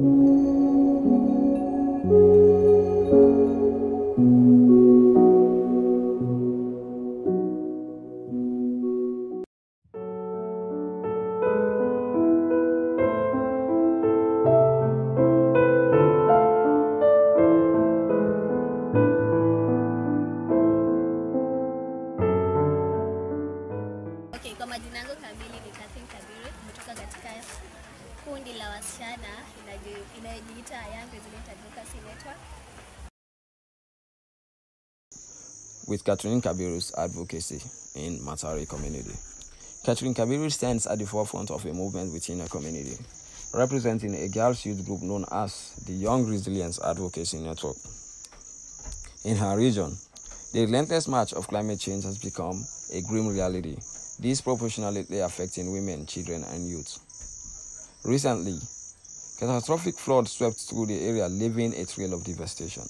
Okay, kundi la wasichana inayojiita Young Resilient Advocacy Network. with Catherine Kabiru's advocacy in Mathare community. Catherine Kabiru stands at the forefront of a movement within her community, representing a girls' youth group known as the Young Resilience Advocacy Network. In her region, the relentless march of climate change has become a grim reality, disproportionately affecting women, children, and youth. Recently, catastrophic floods swept through the area, leaving a trail of devastation.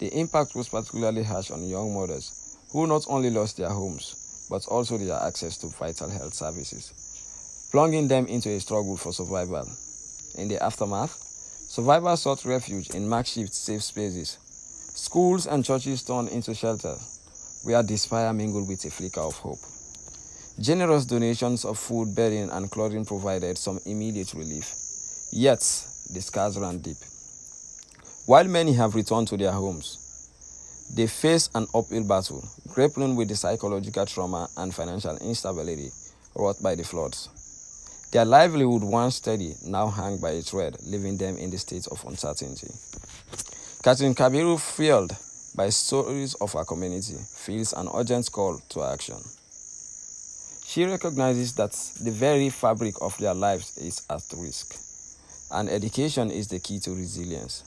The impact was particularly harsh on young mothers who not only lost their homes but also their access to vital health services, plunging them into a struggle for survival. In the aftermath, survivors sought refuge in makeshift safe spaces. Schools and churches turned into shelters where despair mingled with a flicker of hope. Generous donations of food, bedding, and clothing provided some immediate relief. Yet, the scars ran deep. While many have returned to their homes, they face an uphill battle, grappling with the psychological trauma and financial instability wrought by the floods. Their livelihood, once steady, now hang by a thread, leaving them in the state of uncertainty. Catherine Kabiru, fueled by stories of her community, feels an urgent call to action. She recognizes that the very fabric of their lives is at risk, and education is the key to resilience.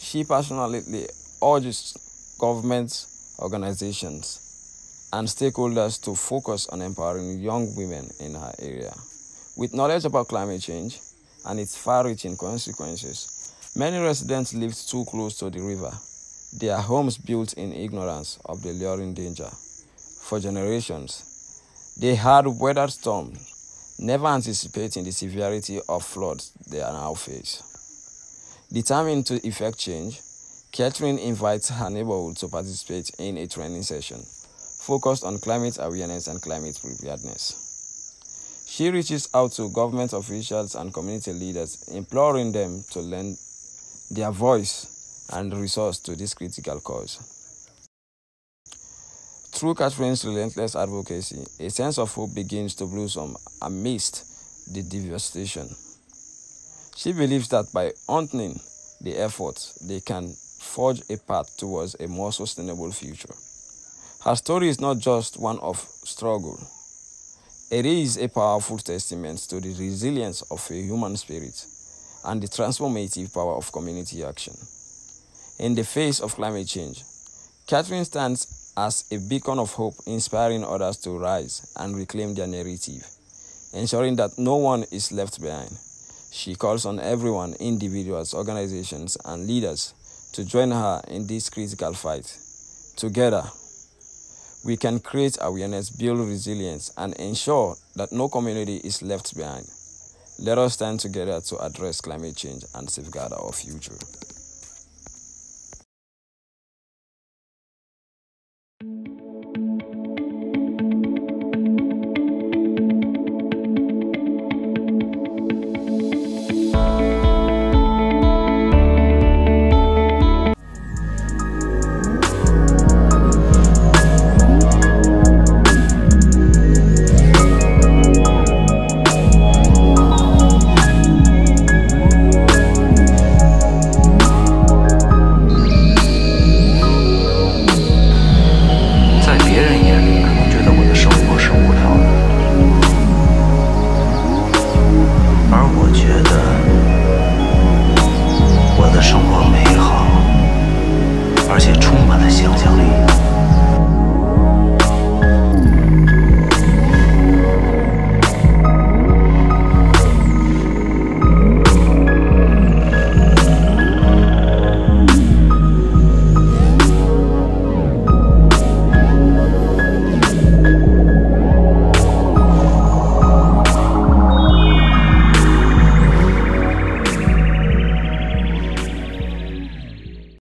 She passionately urges governments, organizations, and stakeholders to focus on empowering young women in her area. With knowledge about climate change and its far reaching consequences, many residents live too close to the river, their homes built in ignorance of the luring danger. For generations, they had weathered storms, never anticipating the severity of floods they are now face. Determined to effect change, Catherine invites her neighborhood to participate in a training session focused on climate awareness and climate preparedness. She reaches out to government officials and community leaders, imploring them to lend their voice and resource to this critical cause. Through Catherine's relentless advocacy, a sense of hope begins to blossom amidst the devastation. She believes that by owning the efforts, they can forge a path towards a more sustainable future. Her story is not just one of struggle. It is a powerful testament to the resilience of a human spirit and the transformative power of community action. In the face of climate change, Catherine stands as a beacon of hope, inspiring others to rise and reclaim their narrative, ensuring that no one is left behind. She calls on everyone, individuals, organizations, and leaders to join her in this critical fight. Together, we can create awareness, build resilience, and ensure that no community is left behind. Let us stand together to address climate change and safeguard our future. thank you 的想象力。